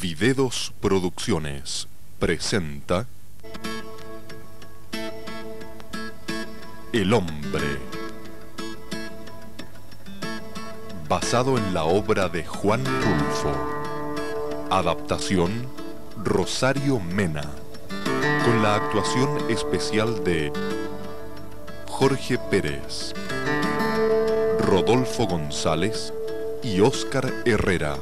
Videdos Producciones presenta El hombre. Basado en la obra de Juan Rulfo. Adaptación Rosario Mena. Con la actuación especial de Jorge Pérez, Rodolfo González y Óscar Herrera.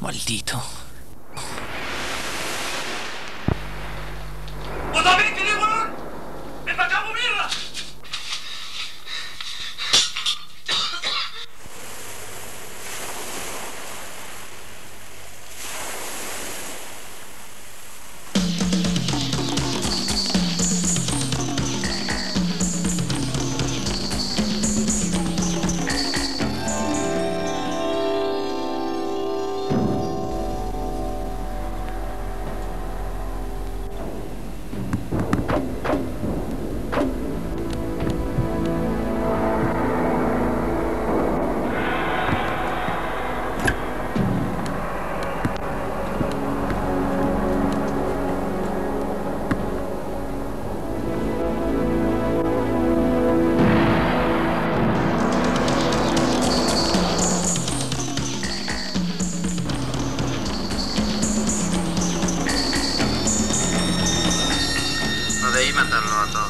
Maldito. Matarlo a todos.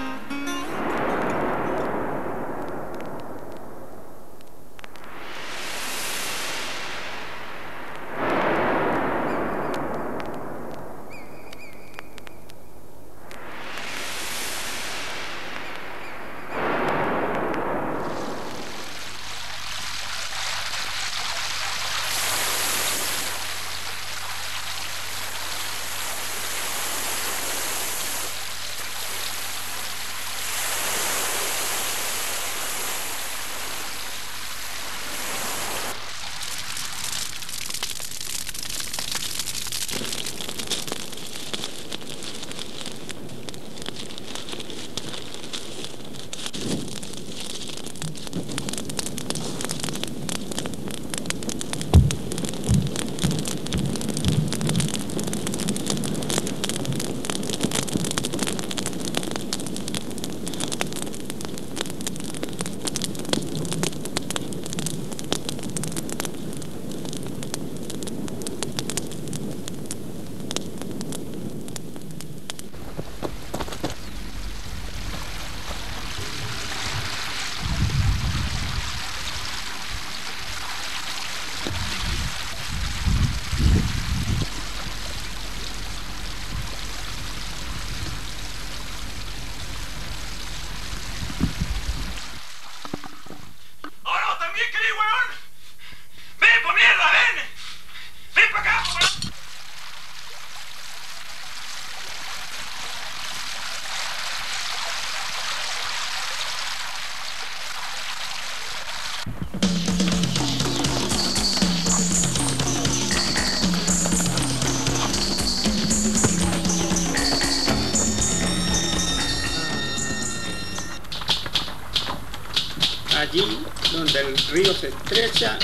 donde el río se estrecha,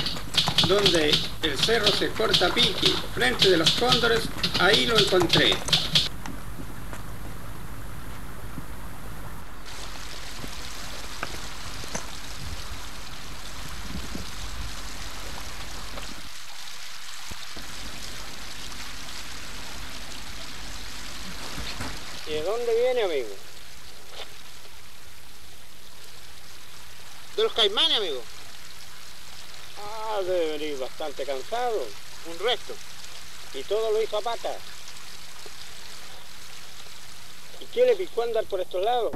donde el cerro se corta a pique, frente de los cóndores, ahí lo encontré. ¿Y de dónde viene, amigo? De los caimanes, amigo. Ah, debe venir bastante cansado. Un resto. Y todo lo hizo a pata. ¿Y picó andar por estos lados?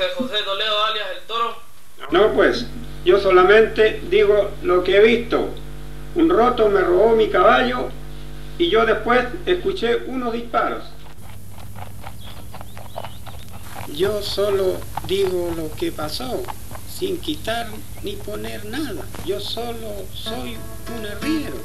De José Toledo alias El Toro. No, pues, yo solamente digo lo que he visto. Un roto me robó mi caballo y yo después escuché unos disparos. Yo solo digo lo que pasó, sin quitar ni poner nada. Yo solo soy un arriero.